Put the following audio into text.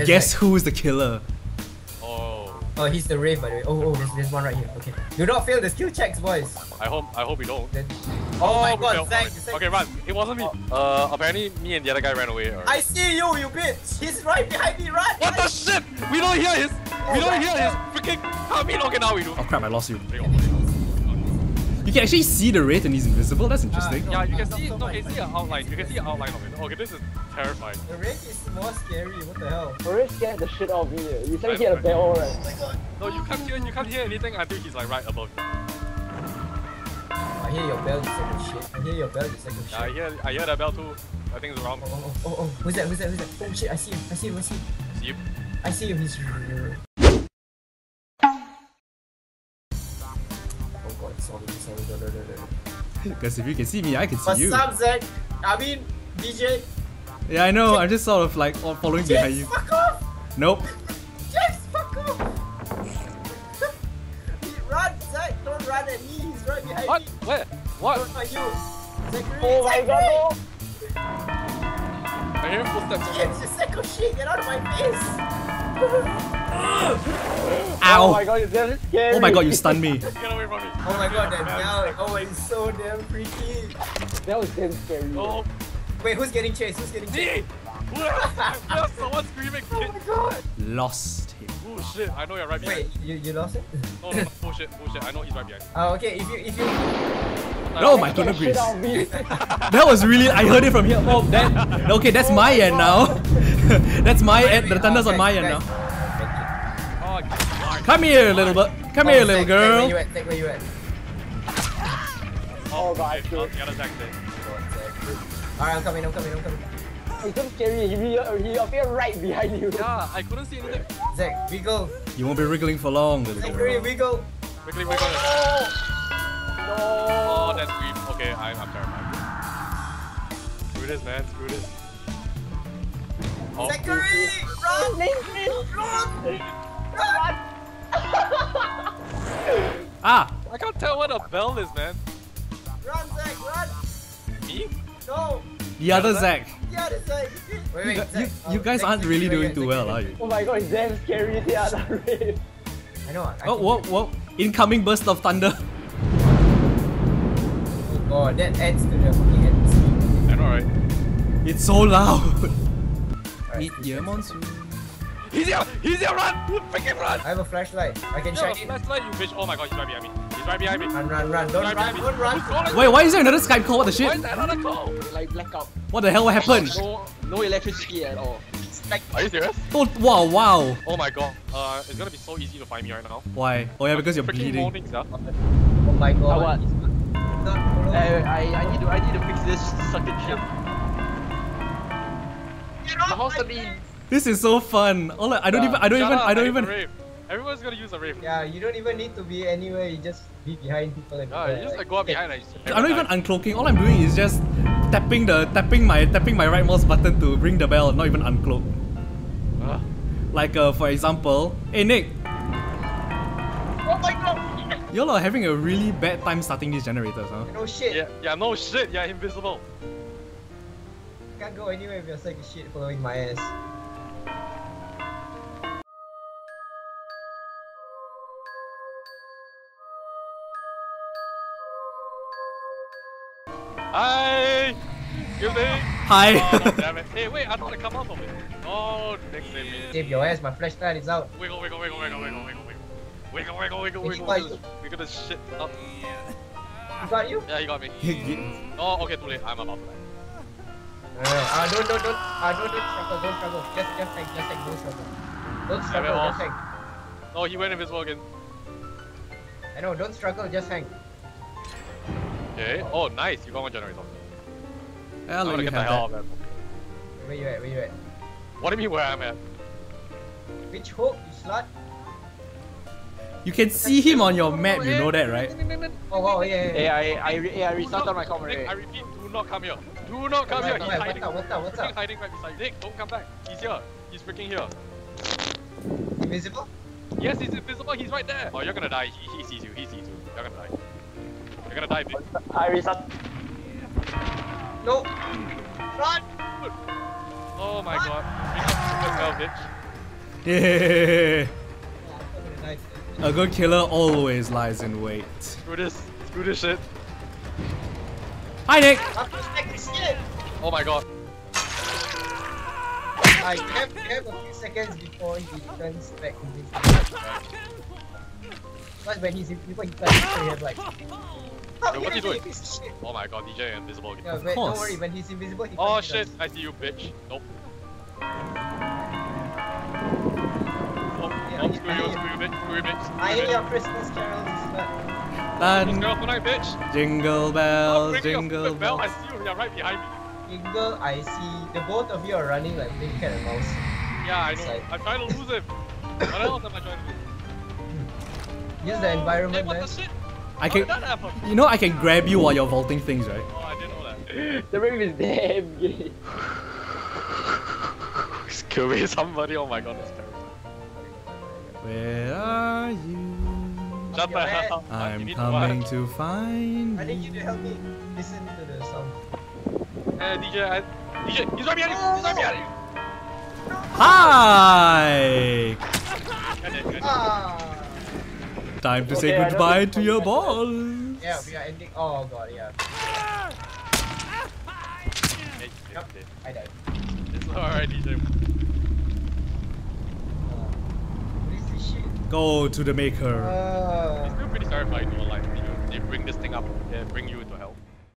There's Guess like- who's the killer? Oh, Oh, he's the Wraith by the way. Oh, oh, there's, there's one right here. Okay. Do not fail the skill checks, boys. I hope I hope we don't. Then. Oh, my god, failed. Zach, Okay. Zach. Okay, run. It wasn't me. Uh, apparently me and the other guy ran away. Or... I see you, you bitch. He's right behind me. Run. What the shit? We don't hear his. We don't hear his freaking. How many okay now we do? Oh crap, I lost you. Okay, You can actually see the wraith and he's invisible. That's interesting. Uh, Yeah, you can see. No, you can see an outline. You can see an outline of it. Okay, this is terrifying. The Wraith is more scary. What the hell? Already scared the shit out of me. You said he had a bell, right? Oh my god. No, you can't hear. You can't hear anything until he's like right above you. I hear your bell, you sack of shit. I hear your bell, you sack of Yeah, I hear. I hear that bell too. I think it's around. Oh, oh, oh, oh, who's that? Who's that? Who's that? Oh shit, I see him. I see him. I see him. See him? I see him. He's. Oh god, sorry, sorry. No, no, no, no. Because if you can see me, I can see What's you. What's up, Zach? I mean, DJ. Yeah, I know. I'm just sort of like all following behind James, you. fuck off! Nope. James, fuck off! run, Zach! Eh? Don't run at me. He's right behind What? me. Where? What? Don't fight you. Zachary, Oh my Zachary! god, no! Oh! I hear footsteps. James, you sack of shit. Get out of my face. Ow. Oh my god, it's very scary. Oh my god, you stunned me. Get away from me. Oh my god, that bell. Oh, it's so damn freaky. That was damn scary. Oh, Wait, who's getting chased? Who's getting chased? D! Who else? There's someone screaming. Oh my god! Lost him. Oh shit! I know you're right behind. Wait, you, you lost it? No, no, no, bullshit, bullshit. I know he's right behind. Oh, okay. If you if you Oh my Get goodness shit gracious. out of me. That was really. I heard it from here. Oh, that. Okay, that's oh my end now. that's my end. The thunder's on my end now. Oh, God. Come here, little bu- Come Oh, here, little girl. Where you at? Zach, where you at? Oh god, I okay, feel oh, the other Zach. Alright, I'm coming. I'm coming. I'm coming. It's so scary. He, he, he appeared right behind you. Yeah, I couldn't see anything. Zach, wiggle. You won't be wriggling for long, little Zachary, girl. wiggle. Quickly, quickly. No. Oh, that scream. Okay, I'm, I'm terrified. Screw this, man. Screw this. Oh, Zachary, run! Run! Run! Ah, I can't tell what a bell is, man. Run, Zach, run! Me? No! the other Zach. Yeah, that's Zach. Wait, wait, You, Zach. you, Oh, you guys Zach, aren't really doing too well, are you? Oh my god, it's damn scary. The other race. I know. I Oh, can- whoa, whoa. Incoming burst of thunder. Oh god, that adds to the fucking atmosphere. I know, right? It's so loud. Alright, Meet push your it. monsoon. He's here! He's here! Run! Freaking run! I have a flashlight. I can shine it. flashlight, you bitch. Oh my god, he's right behind me. He's right behind me. Run, run, run. Don't Right run, behind don't run. Wait, why is there another Skype call? What the shit? Why is that another call? Like blackout. What the hell happened? No, no electricity at all. Are you serious? Oh, wow, wow. Oh my god. Uh, it's gonna be so easy to find me right now. Why? Oh yeah, because you're Freaking bleeding. mornings, yeah. Oh my god. Ah, what? It's I, I, I need to I need to fix this sucking shit. The house to be This is so fun. All I, I don't Yeah. even. I don't Shut even. up, I don't even. Wraith. Everyone's gonna use a Wraith. Yeah, you don't even need to be anywhere. You just be behind people and Yeah, you just like go up behind and you I'm not even uncloaking. All I'm doing is just tapping the tapping my tapping my right mouse button to ring the bell. Not even uncloak. Ugh. Like uh, for example, hey Nick, Oh my god! y'all are having a really bad time starting these generators, huh? No shit. Yeah, yeah, no shit, yeah, invisible. Can't go anywhere if you're like a shit following my ass. Hi! Good day! Hi. Oh, damn it. Hey, wait, I don't want to come out of it. Oh, Nick saved me. Save your ass, my flashlight is out. Wiggle, wiggle, wiggle, wiggle, wiggle, wiggle, wiggle. Wiggle, wiggle, wiggle, Which wiggle. We're gonna- We're gonna shit up. You got you? Yeah, he got me. Oh, okay, too late. I'm about to die. Uh, uh, don't, don't, don't, uh, don't, don't struggle, don't struggle. Just, just tank, just tank, don't struggle. Don't struggle, just tank. Oh, he went invisible again. I know, don't struggle, just hang. Okay. Oh, nice. You got one generator. I'll I'm gonna get the have hell that. out of that. Where you at, where you at? What do you mean where I'm at? Which hook, you slut? You can see him on your map. You know that, right? Oh, oh, yeah, yeah, Hey, yeah. I I, re- hey, I restarted my Nick, camera. I repeat, do not come here. Do not come here. Wait, He's wait, hiding. What's up, what's up, what's Freaking up? hiding right beside you. Nick, don't come back. He's here. He's freaking here. Invisible? Yes, he's invisible. He's right there. Oh, you're gonna die. He, he sees you. He sees you. You're gonna die. You're gonna die, bitch. I restarted. No! Run! Oh my god. Become super cell, bitch. Yeah. A good killer always lies in wait. Screw this. Screw this shit. Hi, Nick. Up to stack this shit. Oh my god. You have, have a few seconds before he turns back invisible. When he's before he turns, so you like. Stop Wait, what's he doing? piece of shit. Oh my god, DJ invisible again. Yeah, wait, don't worry. When he's invisible, he Oh shit, touch. I see you, bitch. Nope. Oh, Yeah, oh, screw you, screw you, bitch, screw you, bitch. Screw I you, hear bitch. your Christmas carols. But Done. Girl, good night, bitch. Jingle Oh, bells, ring jingle fucking bell. I see you. You're right behind me. Jingle, I see the both of you are running like playing cat and mouse. Yeah, I know. Side. I'm trying to lose him. What else am I trying to do? Use the environment, man. I can. that? You know I can grab you while you're vaulting things, right? Oh, I didn't know that. The Wraith is damn gay. Kill me, somebody. Oh my god, that's terrible. Where are you? Shut the hell up. I'm coming To to find I need you you. to help me listen to the sound. Uh, watch. Hey, DJ, I, DJ, he's right behind you. He's right behind you. Hi! Got it, got it. Ah. Time to say Okay, I goodbye to your like balls. Yeah, we are ending. Oh god, yeah. Hey, hey, Yep. I died. It's alright, DJ. What is this shit? Go to the maker. Uh, It's still pretty terrifying though, like, you know, they bring this thing up, they bring you into